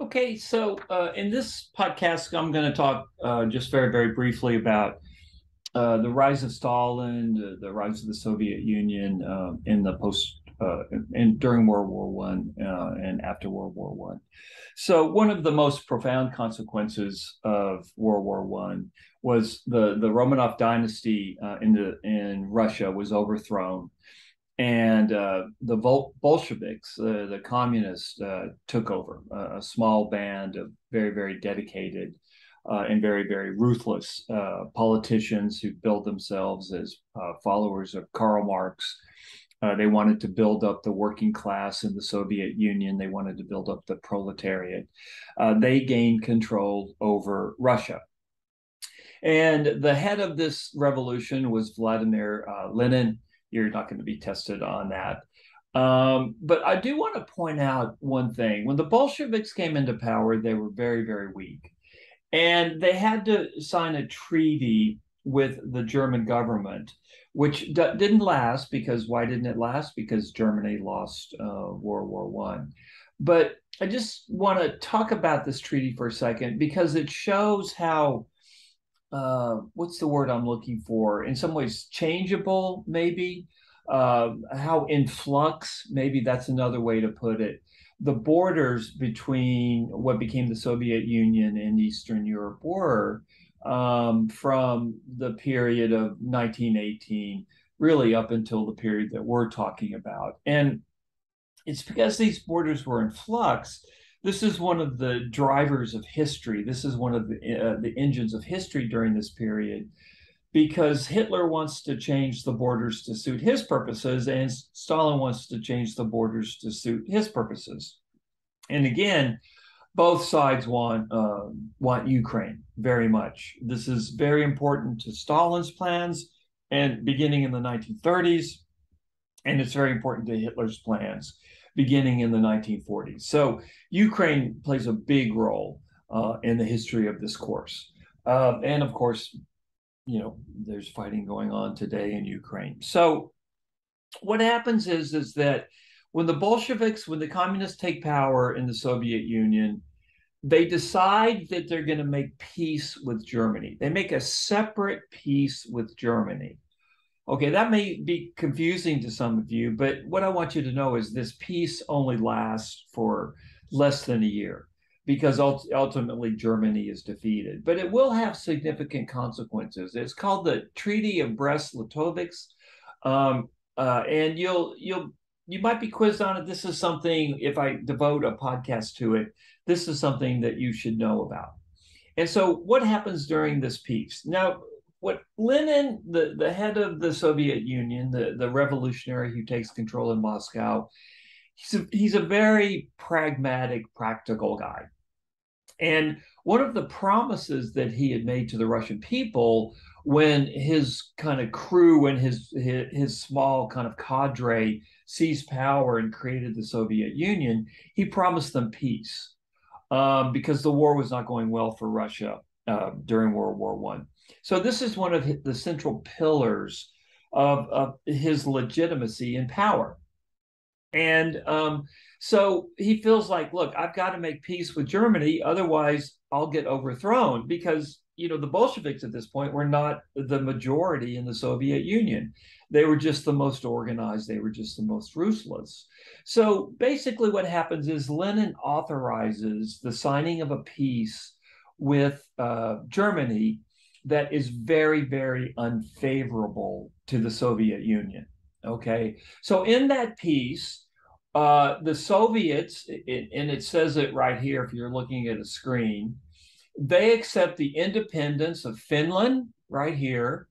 Okay, so uh, in this podcast, I'm going to talk uh, just very, very briefly about uh, the rise of Stalin, the, rise of the Soviet Union uh, in the post and uh, during World War One uh, and after World War One. So one of the most profound consequences of World War One was the the Romanov dynasty in the in Russia was overthrown and uh, the Bolsheviks, uh, the communists, uh, took over a small band of very, very dedicated uh, and very, very ruthless uh, politicians who billed themselves as uh, followers of Karl Marx. they wanted to build up the working class in the Soviet Union. They wanted to build up the proletariat. they gained control over Russia. And the head of this revolution was Vladimir Lenin you're not going to be tested on that. Um, but I do want to point out one thing. When the Bolsheviks came into power, they were very, very weak. And they had to sign a treaty with the German government, which d- didn't last because why didn't it last? Because Germany lost uh, World War One. But I just want to talk about this treaty for a second because it shows how uh, what's the word I'm looking for? In some ways, changeable, maybe. Uh, how in flux, maybe that's another way to put it. The borders between what became the Soviet Union and Eastern Europe were um, from the period of 1918, really up until the period that we're talking about. And it's because these borders were in flux this is one of the drivers of history. This is one of the, uh, the engines of history during this period because Hitler wants to change the borders to suit his purposes and Stalin wants to change the borders to suit his purposes. And again, both sides want uh, want Ukraine very much. This is very important to Stalin's plans and beginning in the 1930s, and it's very important to Hitler's plans beginning in the 1940s. So Ukraine plays a big role uh, in the history of this course. Uh, and of course, you know, there's fighting going on today in Ukraine. So what happens is, is that when the Bolsheviks, when the communists take power in the Soviet Union, they decide that they're going to make peace with Germany. They make a separate peace with Germany. Okay, that may be confusing to some of you, but what I want you to know is this peace only lasts for less than a year because ultimately Germany is defeated. But it will have significant consequences. It's called the Treaty of Brest-Litovsk, um, uh, and you'll you'll you might be quizzed on it. This is something if I devote a podcast to it, this is something that you should know about. And so, what happens during this peace? Now, what Lenin, the, the head of the Soviet Union, the, the revolutionary who takes control in Moscow, he's a, he's a very pragmatic, practical guy. And one of the promises that he had made to the Russian people when his kind of crew and his, his, his small kind of cadre seized power and created the Soviet Union, he promised them peace um, because the war was not going well for Russia uh, during World War One. So this is one of the central pillars of, of his legitimacy and power. And um, so he feels like, look, I've got to make peace with Germany, otherwise I'll get overthrown because you know the Bolsheviks at this point were not the majority in the Soviet Union. They were just the most organized. They were just the most ruthless. So basically, what happens is Lenin authorizes the signing of a peace with uh, Germany that is very, very unfavorable to the Soviet Union. Okay. So in that peace, uh, the Soviets, it, and it says it right here if you're looking at a screen, they accept the independence of Finland right here,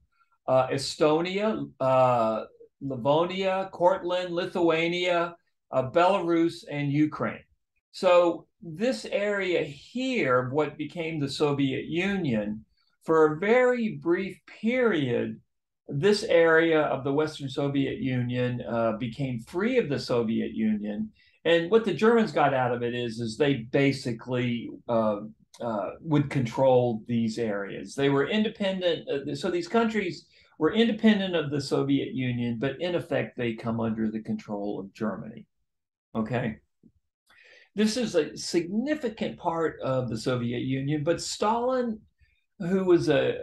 uh, Estonia, uh, Livonia, Courland, Lithuania, uh, Belarus, and Ukraine. So this area here, what became the Soviet Union, for a very brief period, this area of the Western Soviet Union uh, became free of the Soviet Union. And what the Germans got out of it is, is they basically uh, uh, would control these areas. They were independent. Uh, so these countries were independent of the Soviet Union, but in effect, they come under the control of Germany. Okay. This is a significant part of the Soviet Union. But Stalin, who was a,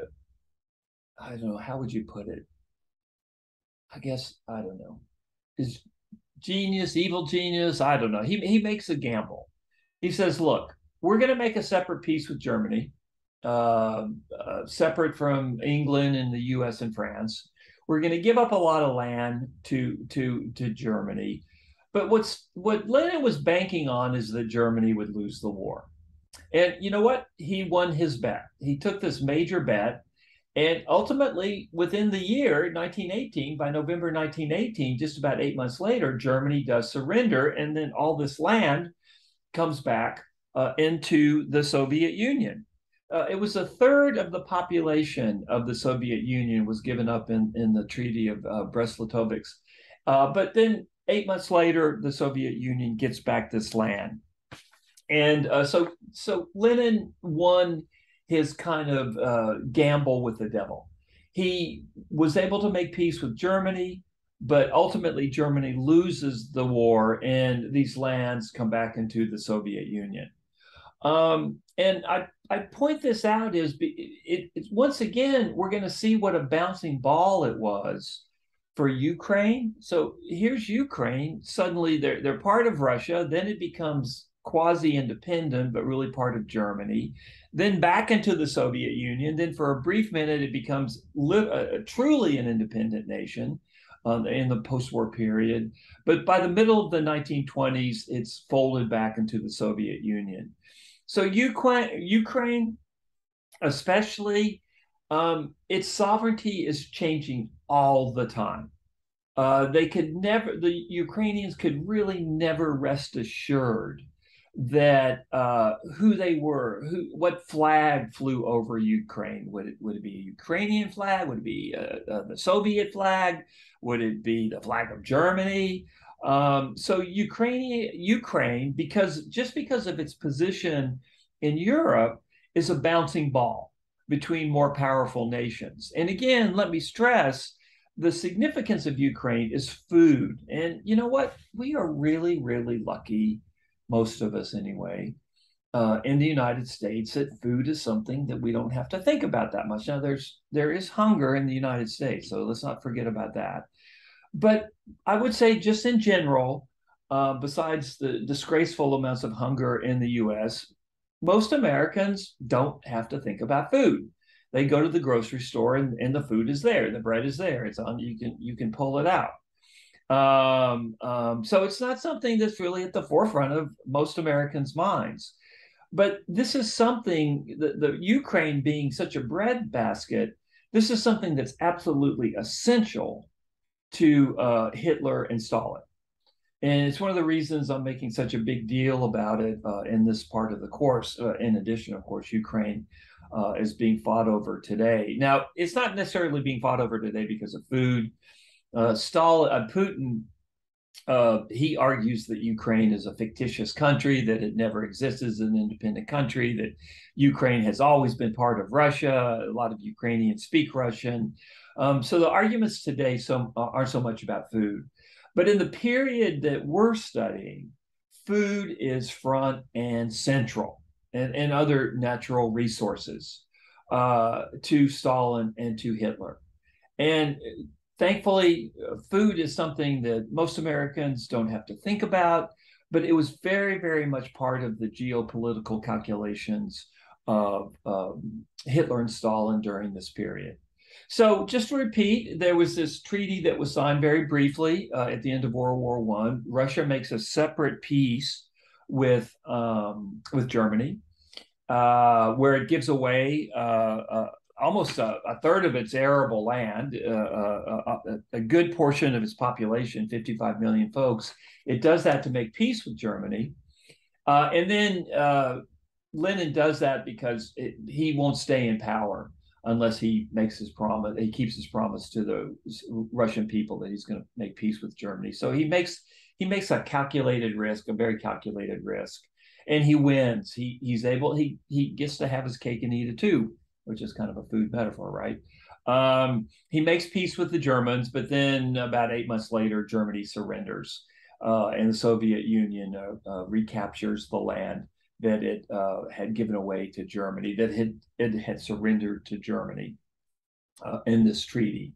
I don't know, how would you put it? I guess, I don't know, is genius, evil genius, I don't know. He, he makes a gamble. He says, look, we're going to make a separate peace with Germany, uh, uh, separate from England and the U.S. and France. We're going to give up a lot of land to to to Germany, but what's what Lenin was banking on is that Germany would lose the war, and you know what? He won his bet. He took this major bet, and ultimately, within the year 1918, by November 1918, just about eight months later, Germany does surrender, and then all this land comes back uh, into the Soviet Union. Uh, it was a third of the population of the Soviet Union was given up in, in the Treaty of uh, Brest-Litovsk. Uh, but then eight months later, the Soviet Union gets back this land. And uh, so, so Lenin won his kind of uh, gamble with the devil. He was able to make peace with Germany, but ultimately Germany loses the war and these lands come back into the Soviet Union. Um, and I, I point this out is it, it, once again we're going to see what a bouncing ball it was for Ukraine. So here's Ukraine. Suddenly they're they're part of Russia. Then it becomes quasi independent, but really part of Germany. Then back into the Soviet Union. Then for a brief minute it becomes li- uh, truly an independent nation. Um, in the post-war period, but by the middle of the 1920s, it's folded back into the Soviet Union. So Ukraine, Ukraine, especially, um, its sovereignty is changing all the time. Uh, they could never, the Ukrainians could really never rest assured that uh, who they were, who, what flag flew over Ukraine. Would it would it be a Ukrainian flag? Would it be uh, uh, the Soviet flag? Would it be the flag of Germany? Um, so Ukraine, Ukraine, because just because of its position in Europe, is a bouncing ball between more powerful nations. And again, let me stress the significance of Ukraine is food. And you know what? We are really, really lucky, most of us anyway, uh, in the United States, that food is something that we don't have to think about that much. Now, there's there is hunger in the United States, so let's not forget about that. But I would say, just in general, uh, besides the disgraceful amounts of hunger in the U.S., most Americans don't have to think about food. They go to the grocery store and, and the food is there, the bread is there. It's on you can you can pull it out. Um, um, so it's not something that's really at the forefront of most Americans' minds. But this is something the, the Ukraine being such a bread basket, this is something that's absolutely essential to uh, Hitler and Stalin. And it's one of the reasons I'm making such a big deal about it uh, in this part of the course. Uh, in addition, of course, Ukraine uh, is being fought over today. Now, it's not necessarily being fought over today because of food. Uh, Stalin, uh, Putin, uh, he argues that Ukraine is a fictitious country, that it never exists as an independent country, that Ukraine has always been part of Russia. A lot of Ukrainians speak Russian. Um, so the arguments today so, aren't so much about food. But in the period that we're studying, food is front and central and, and other natural resources uh, to Stalin and to Hitler. And thankfully, food is something that most Americans don't have to think about, but it was very, very much part of the geopolitical calculations of um, Hitler and Stalin during this period. So just to repeat, there was this treaty that was signed very briefly uh, at the end of World War One. Russia makes a separate peace with um, with Germany, uh, where it gives away uh, uh almost a, a, third of its arable land, uh, uh, a, a, good portion of its population, 55 million folks. It does that to make peace with Germany, and then Lenin does that because it, he won't stay in power unless he makes his promise, he keeps his promise to the Russian people that he's going to make peace with Germany. So he makes he makes a calculated risk, a very calculated risk, and he wins. He he's able he he gets to have his cake and eat it too, which is kind of a food metaphor, right? Um, he makes peace with the Germans, but then about eight months later, Germany surrenders. uh, and the Soviet Union uh, uh, recaptures the land that it uh, had given away to Germany, that had it had surrendered to Germany in this treaty.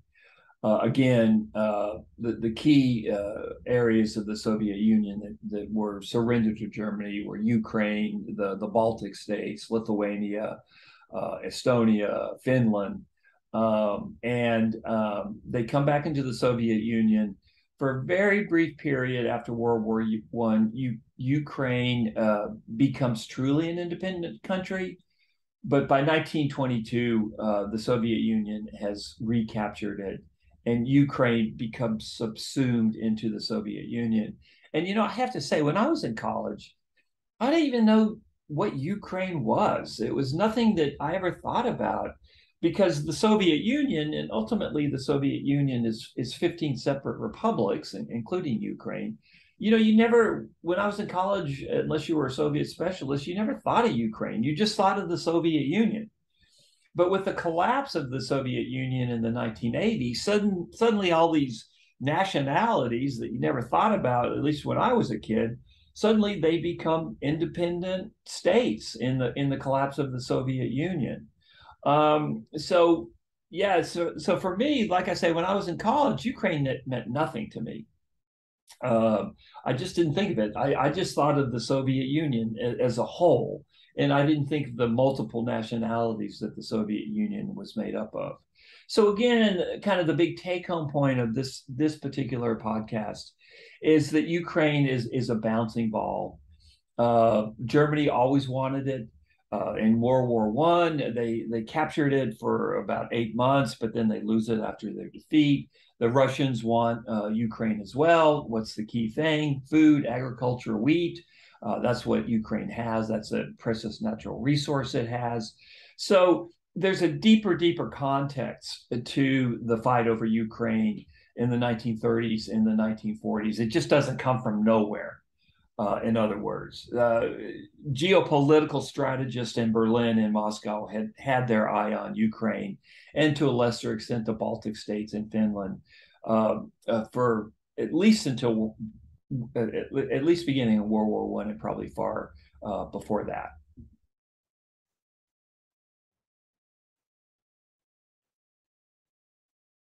Uh, again, uh, the, the key uh, areas of the Soviet Union that, that were surrendered to Germany were Ukraine, the, the Baltic states, Lithuania, uh, Estonia, Finland. Um, and um, they come back into the Soviet Union for a very brief period after World War One. Ukraine uh, becomes truly an independent country. But by 1922, uh, the Soviet Union has recaptured it and Ukraine becomes subsumed into the Soviet Union. And you know, I have to say, when I was in college, I didn't even know what Ukraine was. It was nothing that I ever thought about because the Soviet Union and ultimately the Soviet Union is is 15 separate republics, including Ukraine. You know, you never when I was in college, unless you were a Soviet specialist, you never thought of Ukraine. You just thought of the Soviet Union. But with the collapse of the Soviet Union in the 1980s, sudden, suddenly all these nationalities that you never thought about, at least when I was a kid, suddenly they become independent states in the in the collapse of the Soviet Union. Um, so yeah, so so for me, like I say, when I was in college, Ukraine meant nothing to me. Uh, I just didn't think of it. I, I just thought of the Soviet Union as a whole and I didn't think of the multiple nationalities that the Soviet Union was made up of. So again, kind of the big take-home point of this this particular podcast is that Ukraine is is a bouncing ball. Uh, Germany always wanted it. Uh, in World War One, they they captured it for about eight months, but then they lose it after their defeat. The Russians want uh, Ukraine as well. What's the key thing? Food, agriculture, wheat. Uh, that's what Ukraine has. That's a precious natural resource it has. So there's a deeper, deeper context to the fight over Ukraine in the 1930s, in the 1940s. It just doesn't come from nowhere. Uh, in other words, uh, geopolitical strategists in Berlin and Moscow had had their eye on Ukraine, and to a lesser extent, the Baltic states and Finland, uh, uh for at least until at, at least beginning of World War One and probably far uh, before that.